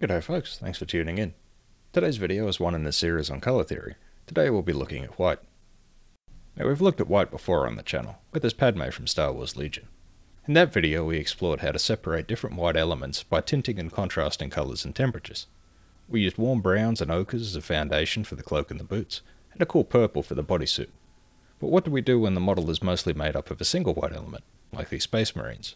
G'day folks, thanks for tuning in. Today's video is one in the series on colour theory. Today we'll be looking at white. Now we've looked at white before on the channel, with this Padme from Star Wars Legion. In that video we explored how to separate different white elements by tinting and contrasting colours and temperatures. We used warm browns and ochres as a foundation for the cloak and the boots, and a cool purple for the bodysuit. But what do we do when the model is mostly made up of a single white element, like these Space Marines?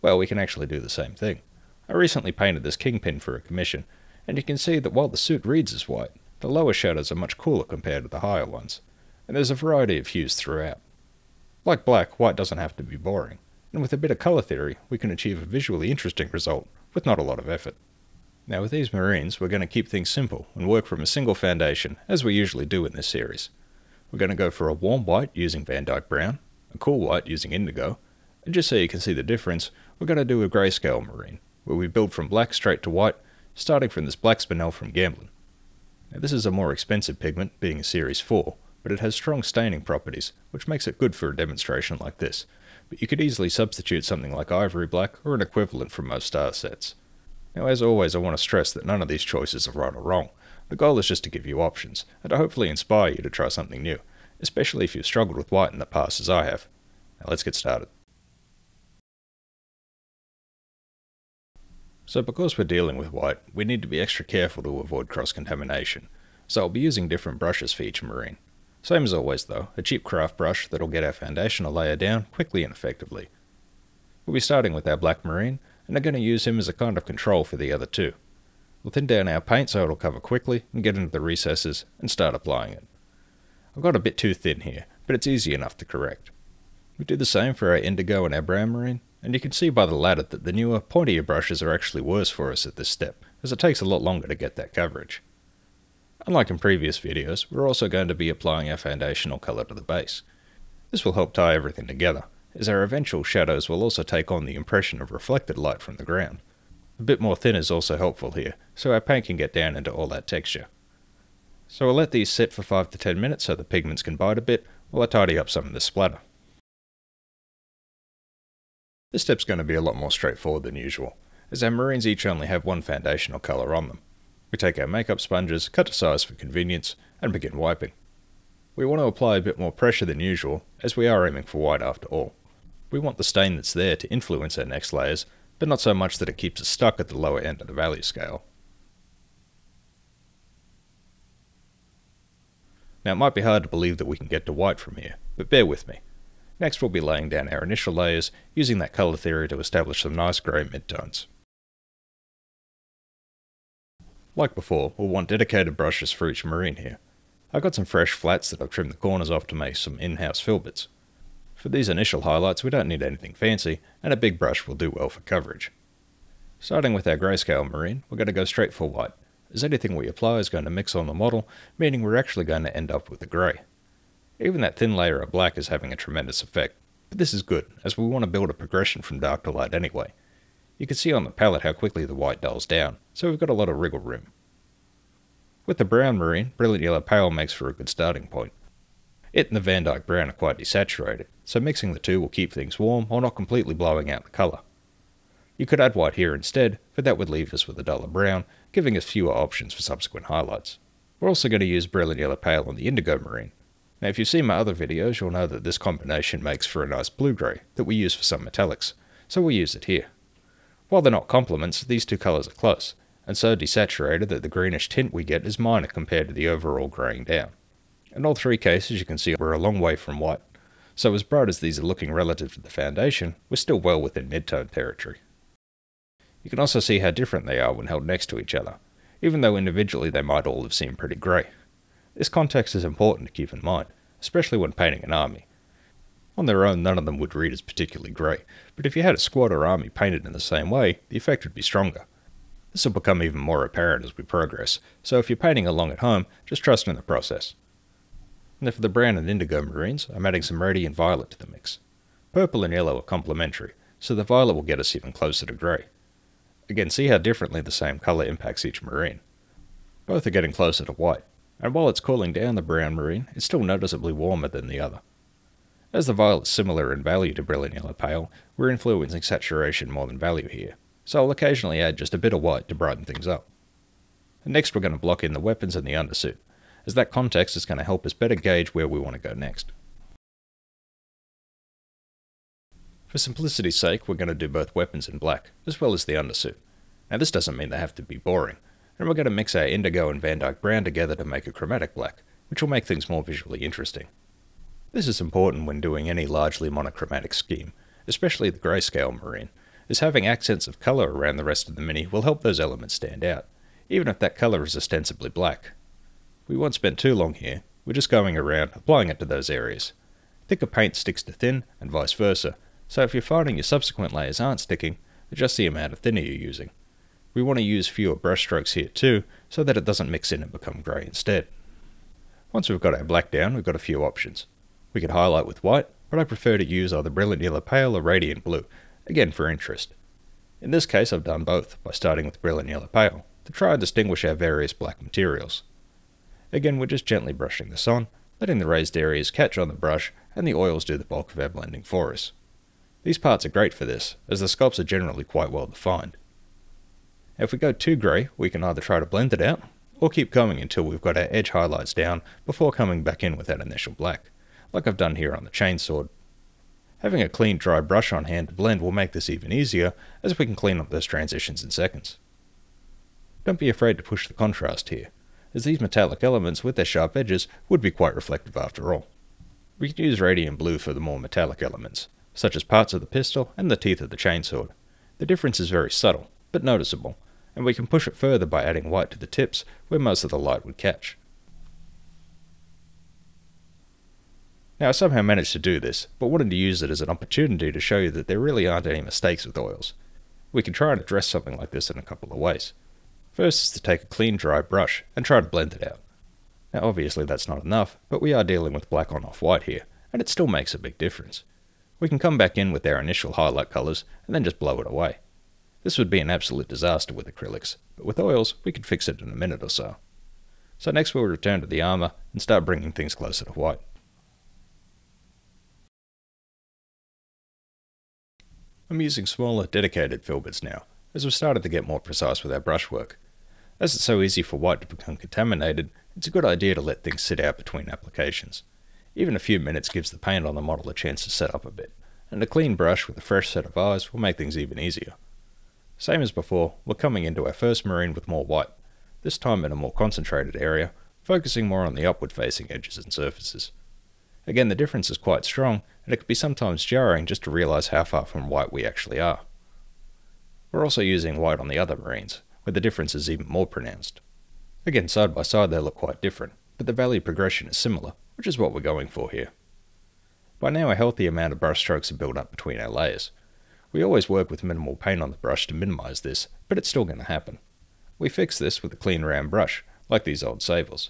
Well, we can actually do the same thing. I recently painted this kingpin for a commission, and you can see that while the suit reads as white, the lower shadows are much cooler compared to the higher ones, and there's a variety of hues throughout. Like black, white doesn't have to be boring, and with a bit of colour theory, we can achieve a visually interesting result with not a lot of effort. Now with these Marines, we're going to keep things simple and work from a single foundation, as we usually do in this series. We're going to go for a warm white using Van Dyke Brown, a cool white using Indigo, and just so you can see the difference, we're going to do a grayscale Marine where we build from black straight to white, starting from this black spinel from Gamblin. Now this is a more expensive pigment, being a Series 4, but it has strong staining properties, which makes it good for a demonstration like this, but you could easily substitute something like ivory black or an equivalent from most star sets. Now as always I want to stress that none of these choices are right or wrong, the goal is just to give you options, and to hopefully inspire you to try something new, especially if you've struggled with white in the past as I have. Now let's get started. So because we're dealing with white, we need to be extra careful to avoid cross-contamination, so I'll be using different brushes for each marine. Same as always though, a cheap craft brush that'll get our foundational layer down quickly and effectively. We'll be starting with our black marine, and are going to use him as a kind of control for the other two. We'll thin down our paint so it'll cover quickly, and get into the recesses, and start applying it. I've got a bit too thin here, but it's easy enough to correct. We do the same for our indigo and our brown marine, and you can see by the ladder that the newer, pointier brushes are actually worse for us at this step, as it takes a lot longer to get that coverage. Unlike in previous videos, we're also going to be applying our foundational colour to the base. This will help tie everything together, as our eventual shadows will also take on the impression of reflected light from the ground. A bit more thin is also helpful here, so our paint can get down into all that texture. So we'll let these sit for 5 to 10 minutes so the pigments can bite a bit, while I tidy up some of the splatter. This step's going to be a lot more straightforward than usual, as our marines each only have one foundational colour on them. We take our makeup sponges, cut to size for convenience, and begin wiping. We want to apply a bit more pressure than usual, as we are aiming for white after all. We want the stain that's there to influence our next layers, but not so much that it keeps us stuck at the lower end of the value scale. Now it might be hard to believe that we can get to white from here, but bear with me. Next we'll be laying down our initial layers, using that colour theory to establish some nice grey midtones. Like before, we'll want dedicated brushes for each marine here. I've got some fresh flats that I've trimmed the corners off to make some in-house filberts. For these initial highlights we don't need anything fancy, and a big brush will do well for coverage. Starting with our grayscale marine, we're going to go straight for white, as anything we apply is going to mix on the model, meaning we're actually going to end up with a grey. Even that thin layer of black is having a tremendous effect, but this is good, as we want to build a progression from dark to light anyway. You can see on the palette how quickly the white dulls down, so we've got a lot of wriggle room. With the brown marine, Brilliant Yellow Pale makes for a good starting point. It and the Van Dyke Brown are quite desaturated, so mixing the two will keep things warm while not completely blowing out the colour. You could add white here instead, but that would leave us with a duller brown, giving us fewer options for subsequent highlights. We're also going to use Brilliant Yellow Pale on the Indigo Marine, now if you've seen my other videos, you'll know that this combination makes for a nice blue-grey that we use for some metallics, so we'll use it here. While they're not complements, these two colours are close, and so desaturated that the greenish tint we get is minor compared to the overall greying down. In all three cases you can see we're a long way from white, so as bright as these are looking relative to the foundation, we're still well within mid-tone territory. You can also see how different they are when held next to each other, even though individually they might all have seemed pretty grey. This context is important to keep in mind, especially when painting an army. On their own, none of them would read as particularly grey, but if you had a squad or army painted in the same way, the effect would be stronger. This will become even more apparent as we progress, so if you're painting along at home, just trust in the process. Now for the brown and indigo marines, I'm adding some radiant violet to the mix. Purple and yellow are complementary, so the violet will get us even closer to grey. Again, see how differently the same colour impacts each marine. Both are getting closer to white, and while it's cooling down the brown marine, it's still noticeably warmer than the other. As the violet's similar in value to brilliant yellow pale, we're influencing saturation more than value here. so I'll occasionally add just a bit of white to brighten things up. Next we're going to block in the weapons and the undersuit, as that context is going to help us better gauge where we want to go next. For simplicity's sake, we're going to do both weapons in black, as well as the undersuit. Now this doesn't mean they have to be boring, and we're going to mix our indigo and Van Dyke brown together to make a chromatic black, which will make things more visually interesting. This is important when doing any largely monochromatic scheme, especially the grayscale marine, as having accents of colour around the rest of the mini will help those elements stand out, even if that colour is ostensibly black. We won't spend too long here, we're just going around applying it to those areas. Thicker paint sticks to thin, and vice versa, so if you're finding your subsequent layers aren't sticking, adjust the amount of thinner you're using. We want to use fewer brush strokes here too, so that it doesn't mix in and become grey instead. Once we've got our black down, we've got a few options. We could highlight with white, but I prefer to use either Brilliant Yellow Pale or Radiant Blue, again for interest. In this case I've done both, by starting with Brilliant Yellow Pale, to try and distinguish our various black materials. Again we're just gently brushing this on, letting the raised areas catch on the brush, and the oils do the bulk of our blending for us. These parts are great for this, as the sculpts are generally quite well defined. If we go too grey, we can either try to blend it out, or keep going until we've got our edge highlights down before coming back in with that initial black, like I've done here on the chainsword. Having a clean dry brush on hand to blend will make this even easier, as we can clean up those transitions in seconds. Don't be afraid to push the contrast here, as these metallic elements with their sharp edges would be quite reflective after all. We can use radiant blue for the more metallic elements, such as parts of the pistol and the teeth of the chainsword. The difference is very subtle, but noticeable, and we can push it further by adding white to the tips where most of the light would catch. Now I somehow managed to do this, but wanted to use it as an opportunity to show you that there really aren't any mistakes with oils. We can try and address something like this in a couple of ways. First is to take a clean dry brush and try to blend it out. Now obviously that's not enough, but we are dealing with black on off white here, and it still makes a big difference. We can come back in with our initial highlight colours and then just blow it away. This would be an absolute disaster with acrylics, but with oils we could fix it in a minute or so. So next we'll return to the armour and start bringing things closer to white. I'm using smaller, dedicated filberts now, as we've started to get more precise with our brushwork. As it's so easy for white to become contaminated, it's a good idea to let things sit out between applications. Even a few minutes gives the paint on the model a chance to set up a bit, and a clean brush with a fresh set of eyes will make things even easier. Same as before, we're coming into our first marine with more white, this time in a more concentrated area, focusing more on the upward facing edges and surfaces. Again, the difference is quite strong, and it can be sometimes jarring just to realize how far from white we actually are. We're also using white on the other marines, where the difference is even more pronounced. Again, side by side they look quite different, but the value progression is similar, which is what we're going for here. By now a healthy amount of brush strokes are built up between our layers. We always work with minimal paint on the brush to minimize this, but it's still going to happen. We fix this with a clean round brush, like these old Savils.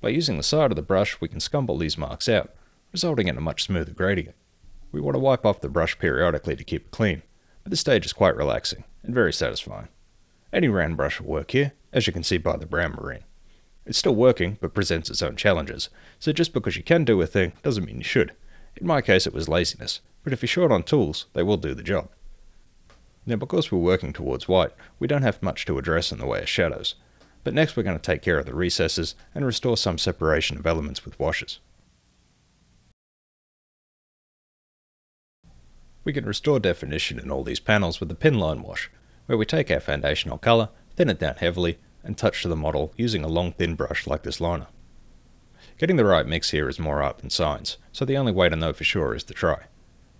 By using the side of the brush we can scumble these marks out, resulting in a much smoother gradient. We want to wipe off the brush periodically to keep it clean, but this stage is quite relaxing and very satisfying. Any round brush will work here, as you can see by the brown marine. It's still working, but presents its own challenges, so just because you can do a thing doesn't mean you should. In my case it was laziness, but if you're short on tools, they will do the job. Now because we're working towards white, we don't have much to address in the way of shadows, but next we're going to take care of the recesses and restore some separation of elements with washes. We can restore definition in all these panels with the pin line wash, where we take our foundational colour, thin it down heavily, and touch to the model using a long thin brush like this liner. Getting the right mix here is more art than science, so the only way to know for sure is to try.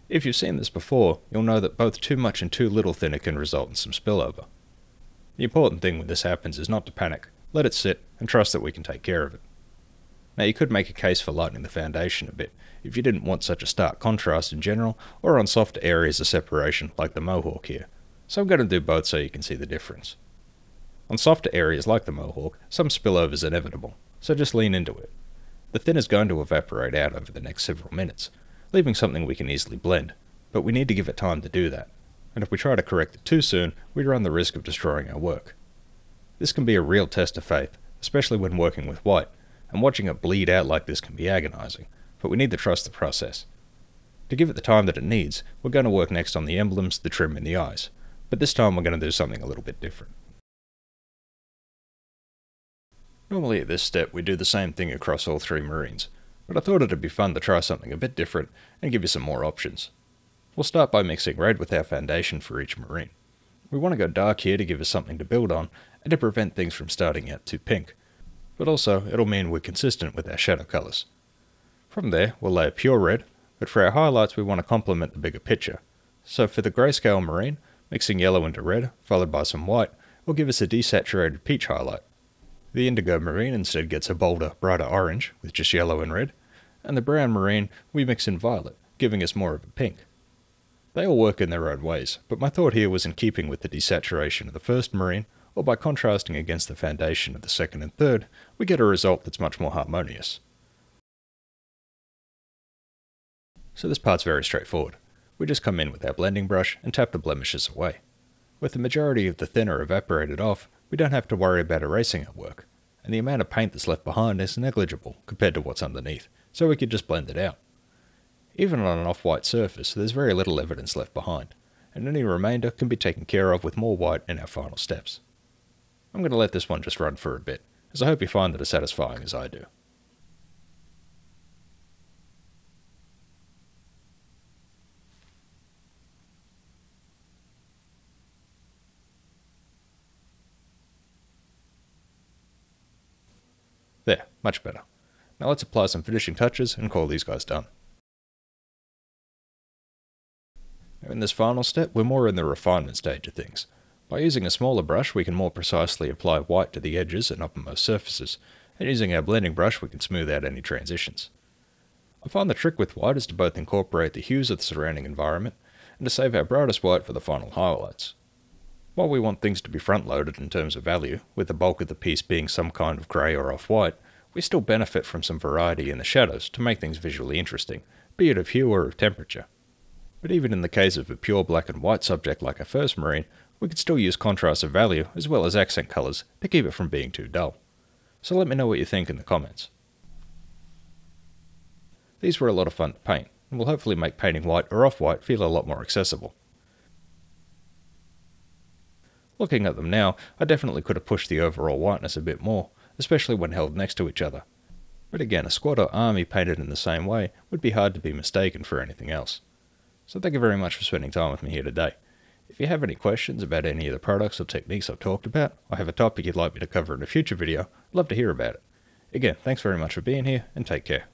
If you've seen this before, you'll know that both too much and too little thinner can result in some spillover. The important thing when this happens is not to panic, let it sit, and trust that we can take care of it. Now you could make a case for lightening the foundation a bit, if you didn't want such a stark contrast in general, or on softer areas of separation like the mohawk here. So I'm going to do both so you can see the difference. On softer areas like the mohawk, some spillover is inevitable, so just lean into it. The thin is going to evaporate out over the next several minutes, leaving something we can easily blend, but we need to give it time to do that, and if we try to correct it too soon, we run the risk of destroying our work. This can be a real test of faith, especially when working with white, and watching it bleed out like this can be agonizing, but we need to trust the process. To give it the time that it needs, we're going to work next on the emblems, the trim, and the eyes, but this time we're going to do something a little bit different. Normally at this step we do the same thing across all three marines, but I thought it'd be fun to try something a bit different and give you some more options. We'll start by mixing red with our foundation for each marine. We want to go dark here to give us something to build on and to prevent things from starting out too pink, but also it'll mean we're consistent with our shadow colours. From there we'll layer pure red, but for our highlights we want to complement the bigger picture. So for the grayscale marine, mixing yellow into red, followed by some white, will give us a desaturated peach highlight. The indigo marine instead gets a bolder, brighter orange, with just yellow and red, and the brown marine we mix in violet, giving us more of a pink. They all work in their own ways, but my thought here was in keeping with the desaturation of the first marine, or by contrasting against the foundation of the second and third, we get a result that's much more harmonious. So this part's very straightforward. We just come in with our blending brush and tap the blemishes away. With the majority of the thinner evaporated off, we don't have to worry about erasing our work, and the amount of paint that's left behind is negligible compared to what's underneath, so we could just blend it out. Even on an off-white surface, there's very little evidence left behind, and any remainder can be taken care of with more white in our final steps. I'm going to let this one just run for a bit, as I hope you find it as satisfying as I do. There, much better. Now let's apply some finishing touches and call these guys done. In this final step, we're more in the refinement stage of things. By using a smaller brush, we can more precisely apply white to the edges and uppermost surfaces, and using our blending brush, we can smooth out any transitions. I find the trick with white is to both incorporate the hues of the surrounding environment, and to save our brightest white for the final highlights. While we want things to be front-loaded in terms of value, with the bulk of the piece being some kind of grey or off-white, we still benefit from some variety in the shadows to make things visually interesting, be it of hue or of temperature. But even in the case of a pure black and white subject like a first marine, we could still use contrast of value as well as accent colours to keep it from being too dull. So let me know what you think in the comments. These were a lot of fun to paint, and will hopefully make painting white or off-white feel a lot more accessible. Looking at them now, I definitely could have pushed the overall whiteness a bit more, especially when held next to each other. But again, a squad or army painted in the same way would be hard to be mistaken for anything else. So thank you very much for spending time with me here today. If you have any questions about any of the products or techniques I've talked about, or have a topic you'd like me to cover in a future video, I'd love to hear about it. Again, thanks very much for being here, and take care.